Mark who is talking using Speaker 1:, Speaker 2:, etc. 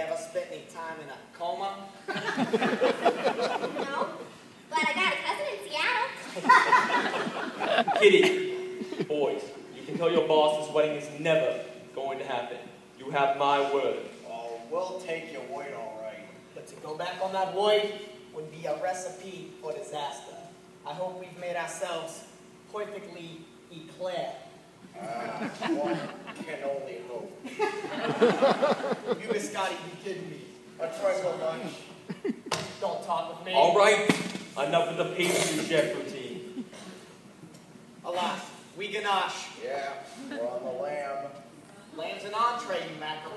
Speaker 1: I'm in a coma.
Speaker 2: No, but I got a cousin in Seattle.
Speaker 3: Kitty, boys, you can tell your boss this wedding is never going to happen. You have my word.
Speaker 4: Oh, we'll take your word all right.
Speaker 1: But to go back on that word would be a recipe for disaster. I hope we've made ourselves perfectly eclair.
Speaker 4: Ah, one can only hope.
Speaker 1: You Biscotti, you kidding me?
Speaker 4: A trifle lunch.
Speaker 1: Don't talk with me.
Speaker 3: All right, enough of the pastry chef routine.
Speaker 1: Alas, we ganache.
Speaker 4: Yeah, we're on the lamb.
Speaker 1: Lamb's an entree, you macaroon.